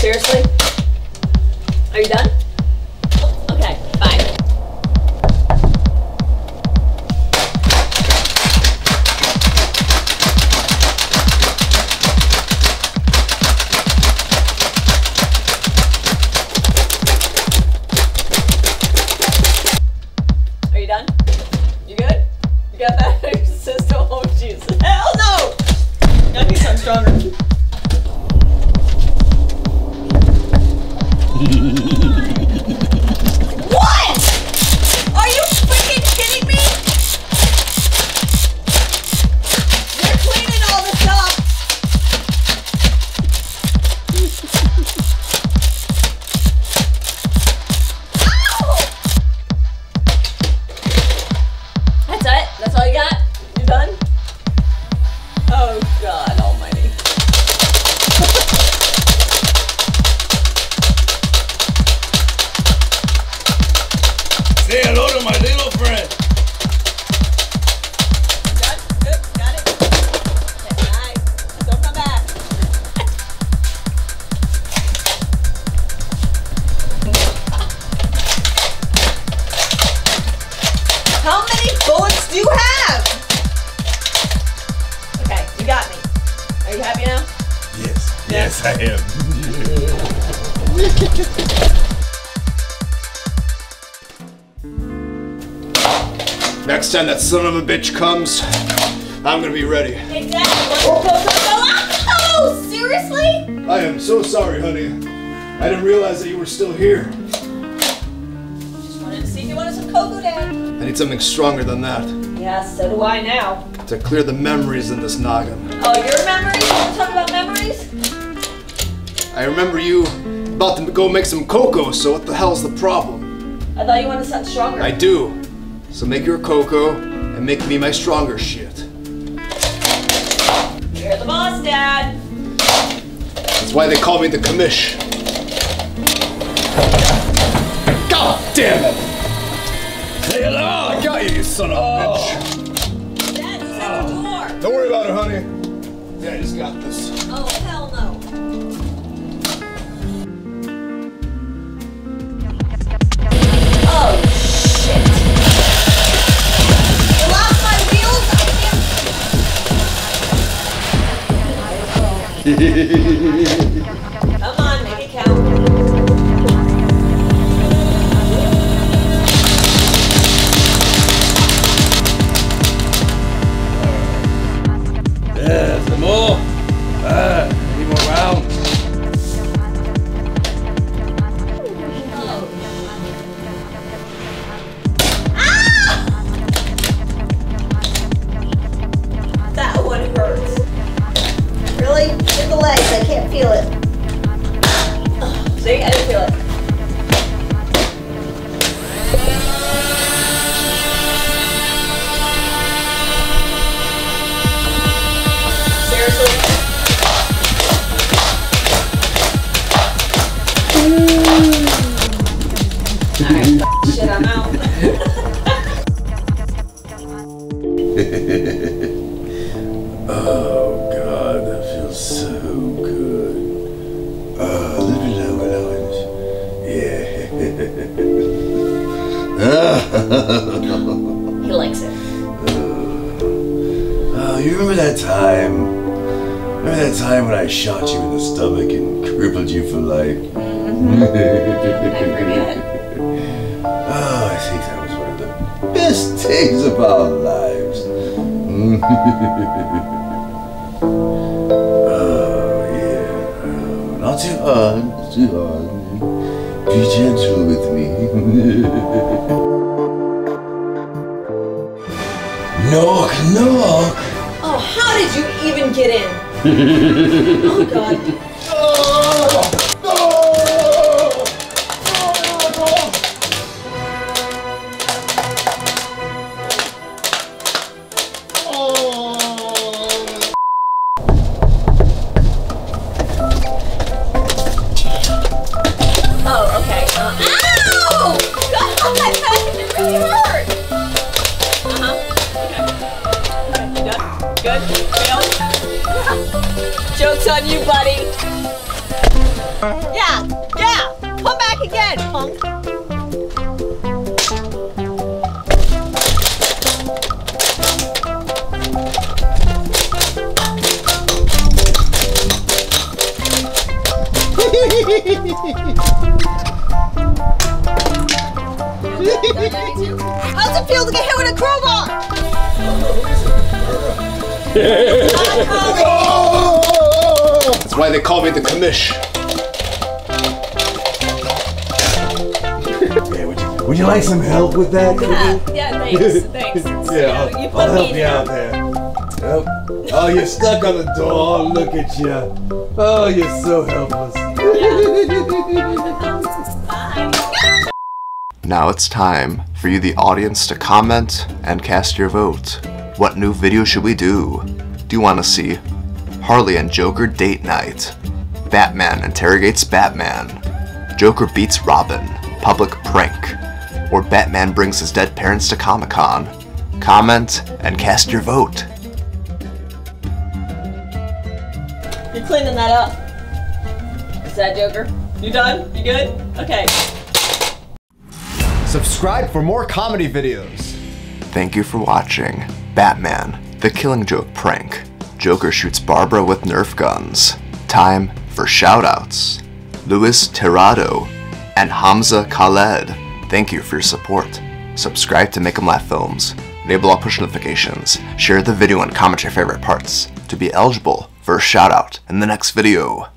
Seriously? Are you done? Stronger. Yes, I am. Next time that son of a bitch comes, I'm gonna be ready. Exactly. Go, go, go, go. Oh, seriously? I am so sorry, honey. I didn't realize that you were still here. Just wanted to see if you wanted some cocoa, Dad. I need something stronger than that Yeah, so do I now. to clear the memories in this noggin. Oh, your memories? You want to talk about memories? I remember you about to go make some cocoa, so what the hell's the problem? I thought you wanted something stronger. I do. So make your cocoa and make me my stronger shit. You're the boss, Dad. That's why they call me the commish. God damn it! Say hello! I got you, you son of a oh. bitch. Dad, who's at the door? Don't worry about it, honey. Yeah, I just got this. Oh, hell Хе-хе-хе. Alright, shit, I'm out. Oh god, that feels so good. That time? Remember that time when I shot you in the stomach and crippled you for life? I mm-hmm. forget. Oh, I think that was one of the best days of our lives. oh, yeah. Oh, not too hard, not too hard. Be gentle with me. knock, knock. How did you even get in? oh god. How's it feel to get hit with a crowbar? That's why they call me the commish. Yeah, would you, would you like some help with that? Yeah, yeah, thanks, thanks. Yeah, You I'll, put I'll me help in you out there. Oh, oh, you're stuck on the door. Oh, look at you. Oh, you're so helpless. Now it's time for you, the audience, to comment and cast your vote. What new video should we do? Do you want to see Harley and Joker date night? Batman interrogates Batman. Joker beats Robin. Public prank. Or Batman brings his dead parents to Comic Con. Comment and cast your vote. You're cleaning that up. Is that Joker? You done? You good? Okay. Subscribe for more comedy videos. Thank you for watching Batman, the Killing Joke prank. Joker shoots Barbara with Nerf guns. Time for shoutouts. Luis Tirado and Hamza Khaled. Thank you for your support. Subscribe to Make 'em Laugh Films. Enable all push notifications. Share the video and comment your favorite parts to be eligible for a shoutout in the next video.